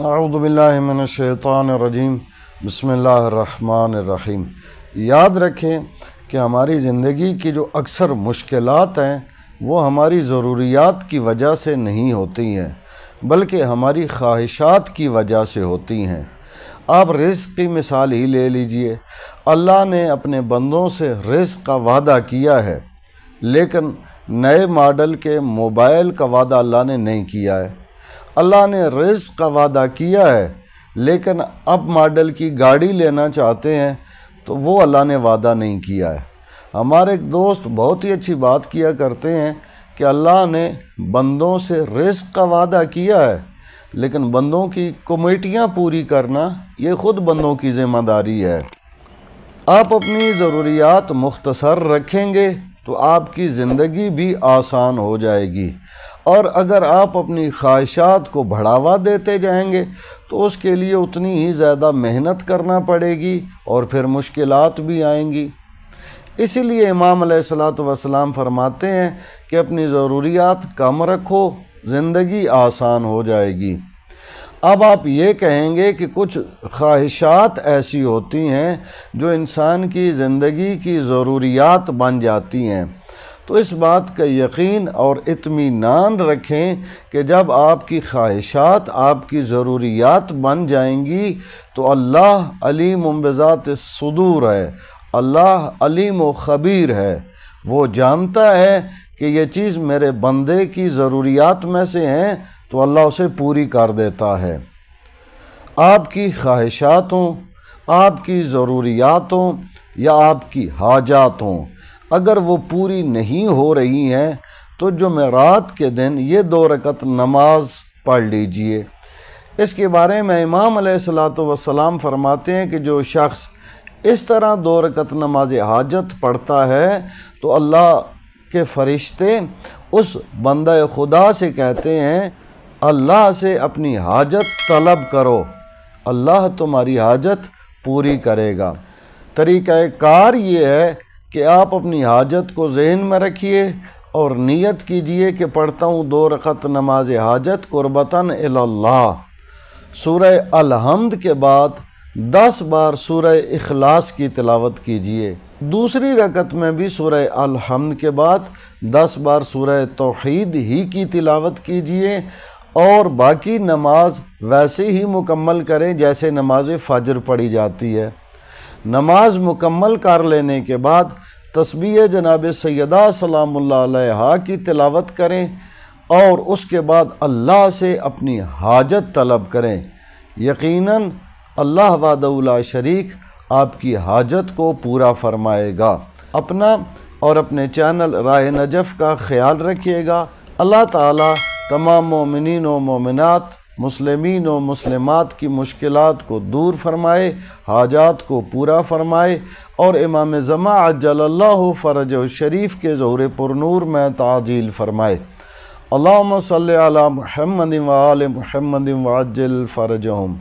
अउदबिल्लिनशैतानरजीम बसमीम याद रखें कि हमारी ज़िंदगी की जो अक्सर मुश्किलात हैं, वो हमारी ज़रूरियात की वजह से नहीं होती हैं, बल्कि हमारी ख्वाहिशात की वजह से होती हैं। आप रिस्क की मिसाल ही ले लीजिए। अल्लाह ने अपने बंदों से रिस्क का वादा किया है, लेकिन नए मॉडल के मोबाइल का वादा अल्लाह ने नहीं किया है। अल्लाह ने रिस्क का वादा किया है, लेकिन अब मॉडल की गाड़ी लेना चाहते हैं तो वो अल्लाह ने वादा नहीं किया है। हमारे एक दोस्त बहुत ही अच्छी बात किया करते हैं कि अल्लाह ने बंदों से रिस्क का वादा किया है, लेकिन बंदों की कमेटियाँ पूरी करना, ये ख़ुद बंदों की ज़िम्मेदारी है। आप अपनी ज़रूरियात मुख्तसर रखेंगे तो आपकी ज़िंदगी भी आसान हो जाएगी। और अगर आप अपनी ख्वाहिशात को बढ़ावा देते जाएँगे तो उसके लिए उतनी ही ज़्यादा मेहनत करना पड़ेगी और फिर मुश्किलात भी आएँगी। इसीलिए इमाम वसलाम फरमाते हैं कि अपनी ज़रूरियात कम रखो, ज़िंदगी आसान हो जाएगी। अब आप ये कहेंगे कि कुछ ख्वाहिशात ऐसी होती हैं जो इंसान की ज़िंदगी की ज़रूरियात बन जाती हैं। तो इस बात का यकीन और इत्मीनान रखें कि जब आपकी ख्वाहिशात, आपकी ज़रूरियात बन जाएँगी तो अल्लाह अलीम बज़ात सदूर है। अल्लाह अलीम व ख़बीर है। वो जानता है कि ये चीज़ मेरे बंदे की ज़रूरियात में से हैं तो अल्लाह उसे पूरी कर देता है। आपकी ख्वाहिशातों, आपकी ज़रूरियातों या आपकी हाजातों अगर वो पूरी नहीं हो रही हैं तो जो मैं रात के दिन ये दो रकत नमाज़ पढ़ लीजिए। इसके बारे में इमाम वसलाम फरमाते हैं कि जो शख्स इस तरह दो रकत नमाज़ हाजत पढ़ता है तो अल्लाह के फ़रिश्ते उस बंदा खुदा से कहते हैं, अल्लाह से अपनी हाजत तलब करो। अल्लाह तुम्हारी हाजत पूरी करेगा। तरीक़ाकार ये है कि आप अपनी हाजत को जहन में रखिए और नीयत कीजिए कि पढ़ता हूँ दो रकत नमाज़ हाजत कुर्बता अल्लाह सूरह अलहमद के बाद दस बार सूरह इखलास की तिलावत कीजिए। दूसरी रकत में भी सूरह अलहमद के बाद दस बार सूरह तोहद ही की तिलावत कीजिए और बाकी नमाज़ वैसे ही मुकम्मल करें जैसे नमाज़ फ़जर पढ़ी जाती है। नमाज़ मुकम्मल कर लेने के बाद तस्बी जनाब सैदा सलाम की तिलावत करें और उसके बाद अल्लाह से अपनी हाजत तलब करें। यकीनन अल्लाह वादउला शरीक आपकी हाजत को पूरा फरमाएगा। अपना और अपने चैनल राय नजफ़ का ख्याल रखिएगा। अल्लाह ताला तमाम मोमिन व मोमिनत मुसलमिन व मुसलमात की मुश्किल को दूर फरमाए, हाजात को पूरा फरमाए और इमाम ज़मा अजल्ला फ़रज शरीफ के ज़ोर पुरनूर में ताजील फरमाए। अल्लाम सल महमद वाल महमद वाजल फ़रजहम।